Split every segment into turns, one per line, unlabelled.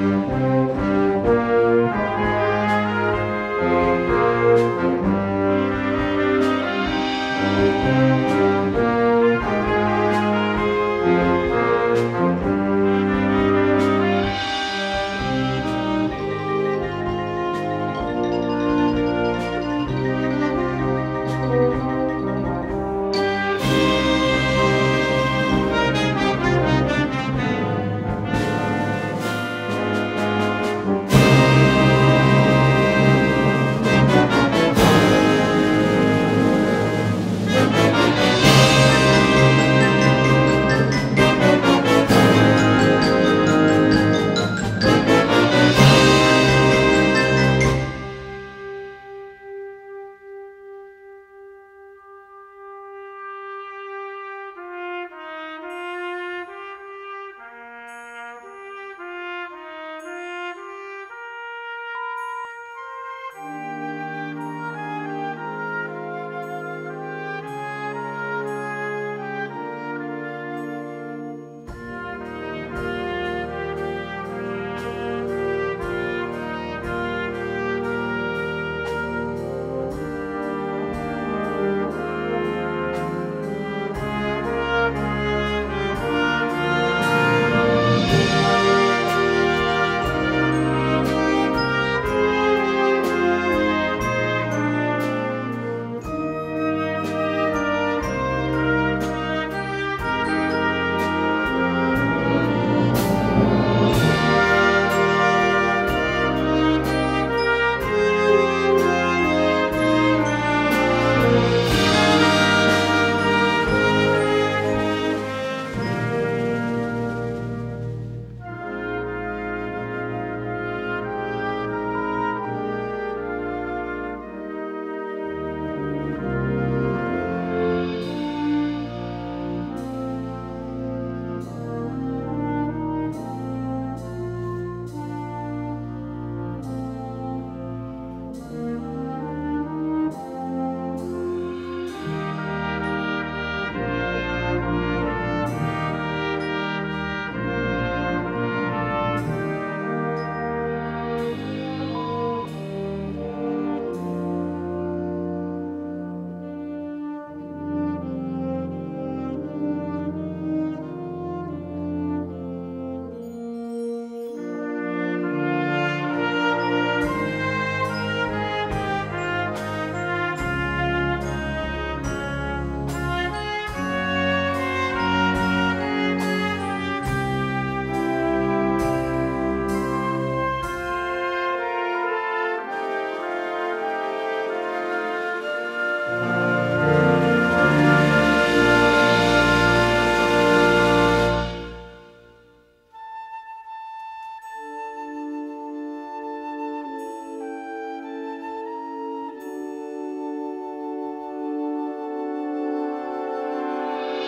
Música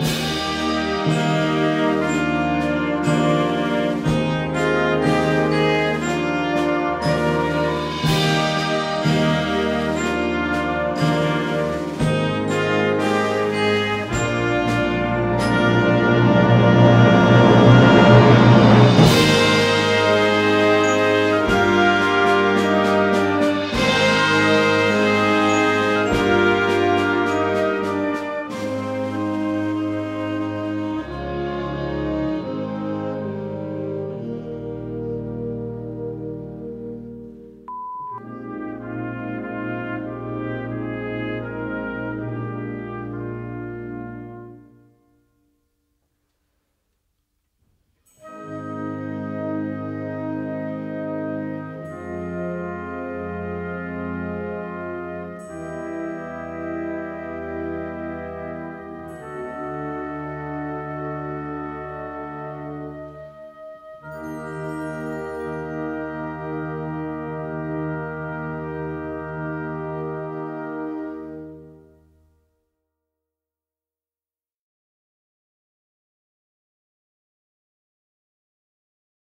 thank you